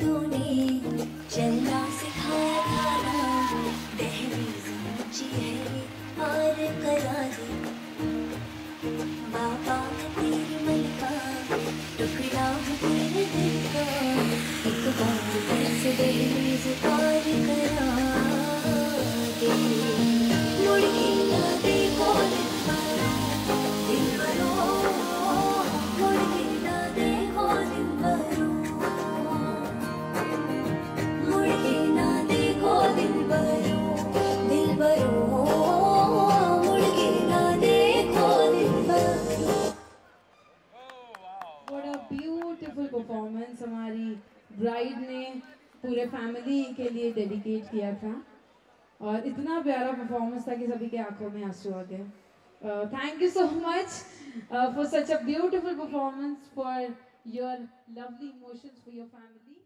तूने चलना सिखाया था ना दहलीज है और करार What अ ब्यूटीफुल परफॉर्मेंस हमारी ब्राइड ने पूरे फैमिली के लिए डेडिकेट किया था। और इतना प्यारा परफॉर्मेंस था कि सभी के आँखों में आँसू आ गए। Thank you so much for such a beautiful performance for your lovely emotions for your family